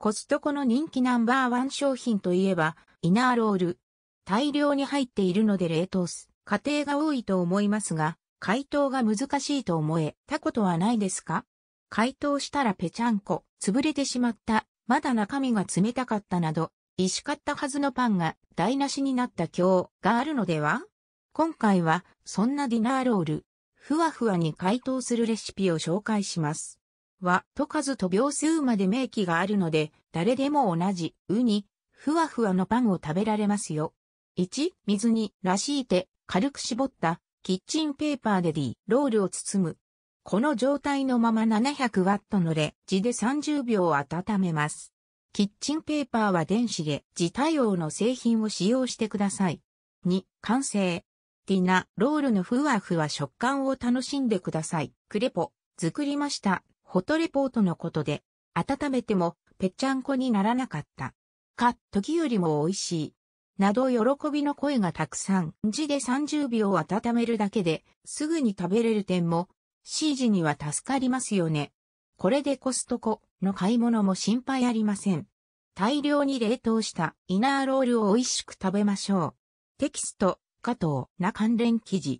コストコの人気ナンバーワン商品といえば、イナーロール。大量に入っているので冷凍す。家庭が多いと思いますが、解凍が難しいと思えたことはないですか？解凍したらぺちゃんこ、潰れてしまった、まだ中身が冷たかったなど、石かったはずのパンが台無しになった今日があるのでは？今回は、そんなディナーロール、ふわふわに解凍するレシピを紹介します。は、と数と秒数まで明記があるので、誰でも同じ、うに、ふわふわのパンを食べられますよ。1、水に、らしいて、軽く絞った、キッチンペーパーで D、ロールを包む。この状態のまま700ワットのレジで30秒温めます。キッチンペーパーは電子で自対応の製品を使用してください。2、完成。ティナ、ロールのふわふわ食感を楽しんでください。クレポ、作りました。フォトレポートのことで、温めてもぺっちゃんこにならなかった。か、時よりも美味しい。など喜びの声がたくさん。字で30秒温めるだけですぐに食べれる点も C 字には助かりますよね。これでコストコの買い物も心配ありません。大量に冷凍したイナーロールを美味しく食べましょう。テキスト、加藤な関連記事。